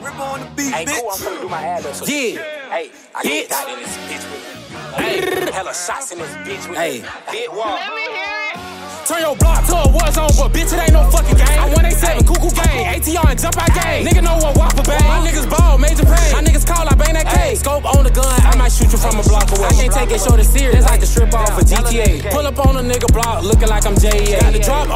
Hey, bitch. cool, I'm finna do my ad. So Yeah. Hey, I Bitch. got got in this bitch with me. Hey, hella shots in this bitch with Hey. me. Big wall. Turn your block to a war zone, but bitch, it ain't no fucking game. I'm 187, cuckoo gang, ATR and jump out gang. Nigga know what Whoppa bang. My niggas ball, major pain. My niggas call, I bang that K. Scope on the gun, I might shoot you from a block away. I can't take it short and serious, it's like the strip off for GTA. Pull up on a nigga block, looking like I'm JEA. Got the drop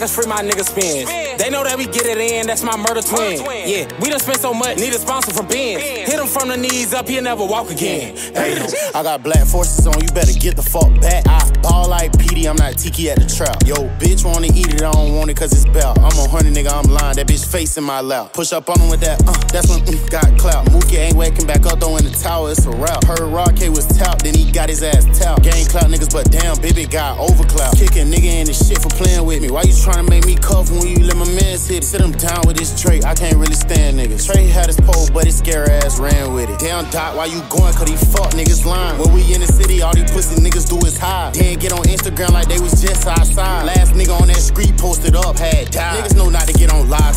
crackers free my niggas spins. They know that we get it in, that's my murder twin. Yeah, we done spent so much, need a sponsor from Ben. Hit him from the knees up, he'll never walk again. Hey, I got black forces on, you better get the fuck back. I ball like PD, I'm not Tiki at the trap. Yo, bitch wanna eat it, I don't want it cause it's belt. I'm a hundred nigga, I'm lying, that bitch face in my lap. Push up on him with that, uh, that's when mm, got clout. Mookie ain't waking back up, though in the tower, it's a wrap. Heard Rod K was tapped, then he got his ass tapped. Gang clout niggas, but damn, baby got overclout. Kicking nigga in the shit for playing with me. Why you tryna make me cuff when you let my man sit? Sit him down with this trait, I can't really stand niggas. Trey had his pole, but his scary ass ran with it. Damn, Dot, why you going? Cause he fuck niggas lying. When we in the city, all these pussy niggas do is hide. Then get on Instagram like they was just outside. Last nigga on that street posted up, had died. Niggas know not to get on live,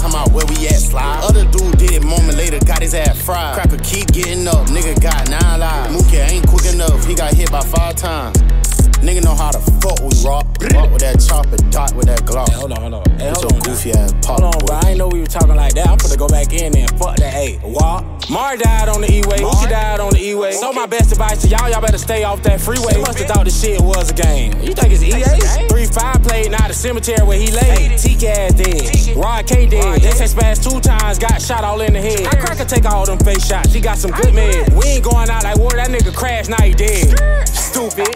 nigga got nine lives. Mookie ain't quick enough, he got hit by five times. Nigga know how to fuck we rock. Rock with that chopper, dot with that Glock. Hold on, hold on. Hey, With hold your on. goofy ass pop. Hold on, bro. I ain't know we were talking like that. I'm finna go back in there and fuck that. Hey, walk. Mar died on the E-way. Mookie died on the E-way. So my best advice to y'all, y'all better stay off that freeway. Must have thought this shit was a game. You think cemetery where he laid. TK ass dead. Rod K dead. This ain't smashed two times, got shot all in the head. I crack take all them face shots. He got some good meds. We ain't going out like war. That nigga crashed, now he dead. Stupid.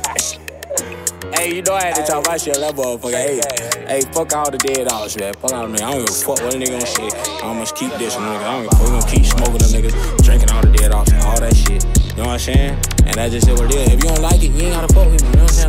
Hey, you know I had to talk my shit on that motherfucker. Hey, hey, fuck all the dead dogs, man. Fuck all niggas. I don't give a fuck what a nigga gon' shit. I'm gonna keep this nigga. I don't give a fuck. We gonna keep smoking them niggas, drinking all the dead dogs and all that shit. You know what I'm saying? And that's just it what it is. If you don't like it, you ain't gotta fuck with me. You know what I'm saying?